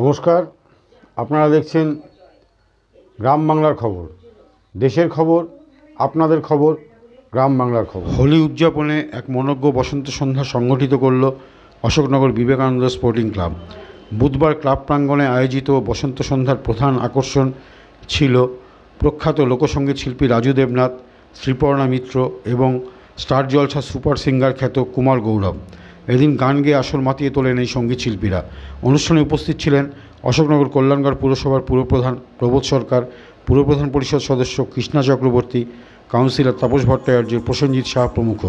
নমস্কার, আপনারা দেখছেন গ্রাম বাংলার খবর। দেশের খবর, আপনাদের খবর, গ্রাম বাংলার খবর। হোলি উদযাপনে এক মনজ্ঞ বসন্ত সন্ধ্যা সংগঠিত করল অশোকনগর বিবেকানন্দ স্পোর্টিং ক্লাব। বুধবার ক্লাব প্রাঙ্গণে আয়োজিত বসন্ত সন্ধ্যার প্রধান আকর্ষণ ছিল প্রখ্যাত লোকসঙ্গীত শিল্পী রাজু দেবনাথ, শ্রীপর্ণা মিত্র এবং স্টার জলসা সুপার সিঙ্গার খ্যাত কুমার গৌরব। এদিন গান গেয়ে আসর মাতিয়ে তোলেন এই সংগীত শিল্পীরা। অনুষ্ঠানে উপস্থিত ছিলেন অশোকনগর কল্যাণগড় পুরসভার পুরপ্রধান প্রবোধ সরকার, পুরপ্রধান পরিষদ সদস্য কৃষ্ণা চক্রবর্তী, কাউন্সিলর তাপস ভট্টাচার্য প্রসেনজিৎ শাহ প্রমুখ।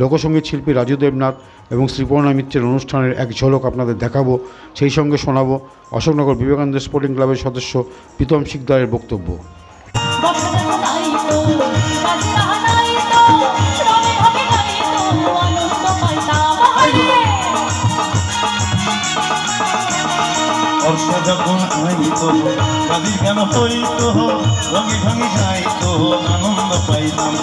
লোকসঙ্গীত শিল্পী রাজু দেবনাথ এবং শ্রীপর্ণা মিত্রের অনুষ্ঠানের এক ঝলক আপনাদের দেখাবো, সেই সঙ্গে শোনাবো অশোকনগর বিবেকানন্দ স্পোর্টিং ক্লাবের সদস্য প্রীতম শিকদারের বক্তব্য। অর্থ যখন আইত কাজী কেন হইত? রঙে ভাঙি যাইত আনন্দ পাইতাম।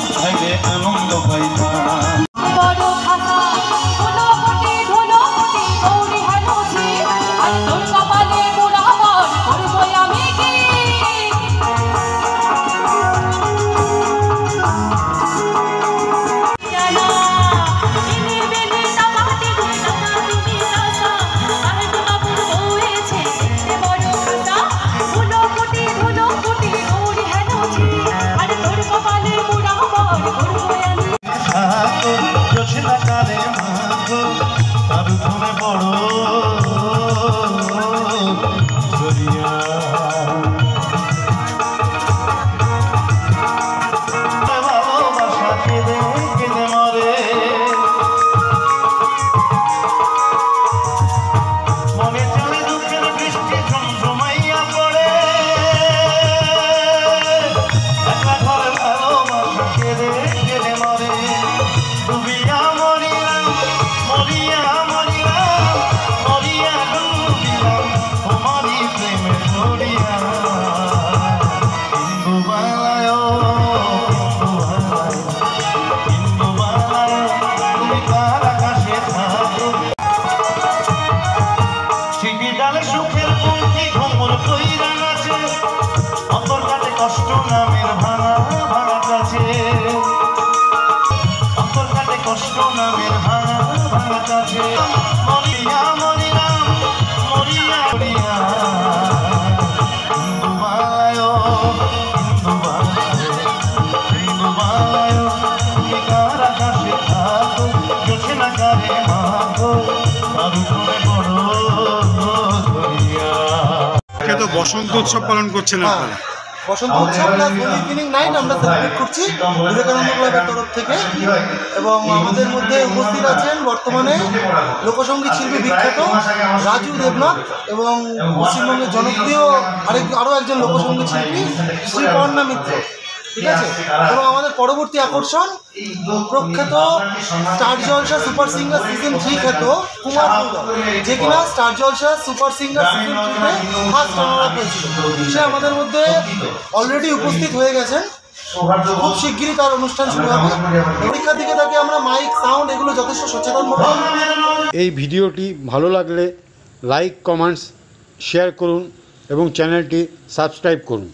Movie বসন্ত উৎসব পালন করছেন আপনারা। Basanta Utsav plus Holi evening night আমরা সেলিব্রেট করছি বিবেকানন্দ ক্লাবের তরফ থেকে। এবং আমাদের মধ্যে উপস্থিত আছেন বর্তমানে লোকসঙ্গীত শিল্পী বিখ্যাত রাজু দেবনাথ এবং পশ্চিমবঙ্গের জনপ্রিয় আরেক আরও একজন লোকসঙ্গীত শিল্পী শ্রীপর্ণা মিত্র। ঠিক আছে? এবং আমাদের পরবর্তী আকর্ষণ, প্রখ্যাত Star Jalsha super singer season three খ্যাত কুমার যে কিনা Star Jalsha super singer season থ্রিতে ফার্স্ট রানার হয়েছিল। সে আমাদের মধ্যে অলরেডি উপস্থিত হয়ে গেছেন। খুব শিগগিরই তার অনুষ্ঠান শুরু হবে। পরীক্ষার দিকে তাকে আমরা মাইক সাউন্ড এগুলো যথেষ্ট সচেতন সচেতনভাবে এই ভিডিওটি ভালো লাগলে লাইক কমেন্টস শেয়ার করুন এবং চ্যানেলটি সাবস্ক্রাইব করুন।